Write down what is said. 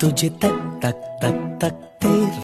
तुझे तक तक तक तक तेरा